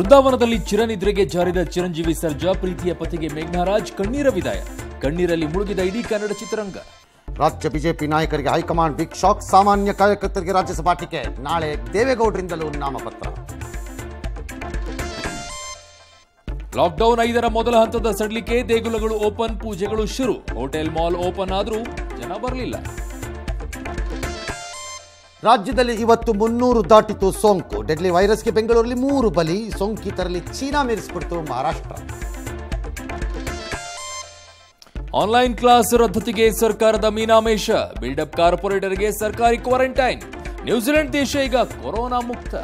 ವೃಂದಾವನದಲ್ಲಿ ಚಿರನಿದ್ರೆಗೆ ಜಾರಿದ ಚಿರಂಜೀವಿ ಸರ್ಜಾ ಪ್ರೀತಿಯ ಪತಿಗೆ ಮೇಘ್ನಾರಾಜ್ ಕಣ್ಣೀರ ವಿದಾಯ. ಕಣ್ಣೀರಲ್ಲಿ ಮುಳುಗಿದ ಇಡೀ ಕನ್ನಡ ಚಿತ್ರರಂಗ. ರಾಜ್ಯ ಬಿಜೆಪಿ ನಾಯಕರಿಗೆ ಹೈಕಮಾಂಡ್ ಬಿಗ್ ಶಾಕ್ ಸಾಮಾನ್ಯ ಕಾರ್ಯಕರ್ತರಿಗೆ ರಾಜ್ಯಸಭಾ ಟಿಕೆಟ್ ನಾಳೆ ದೇವೇಗೌಡರಿಂದಲೂ ನಾಮಪತ್ರ. ಲಾಕ್ಡೌನ್ ಐದರ ಮೊದಲ ಹಂತದ ಸಡಿಲಿಕೆ ದೇಗುಲಗಳು ಓಪನ್ ಪೂಜೆಗಳು ಶುರು. ಹೋಟೆಲ್ ಮಾಲ್ ಓಪನ್ ಆದರೂ ಜನ ಬರಲಿಲ್ಲ. ರಾಜ್ಯದಲ್ಲಿ ಇವತ್ತು ಮುನ್ನೂರು ದಾಟಿತು ಸೋಂಕು. ಡೆಡ್ಲಿ ವೈರಸ್ಗೆ ಬೆಂಗಳೂರಲ್ಲಿ ಮೂರು ಬಲಿ ಸೋಂಕಿತರಲ್ಲಿ ಚೀನಾ ಮೀರಿಸಿಬಿಡ್ತು ಮಹಾರಾಷ್ಟ್ರ. ಆನ್ಲೈನ್ ಕ್ಲಾಸ್ ರದ್ದತಿಗೆ ಸರ್ಕಾರದ ಮೀನಾಮೇಶ ಬಿಲ್ಡಪ್ ಕಾರ್ಪೊರೇಟರ್ಗೆ ಸರ್ಕಾರಿ ಕ್ವಾರಂಟೈನ್. ನ್ಯೂಜಿಲೆಂಡ್ ದೇಶ ಈಗ ಕೊರೋನಾ ಮುಕ್ತ.